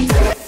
Yeah.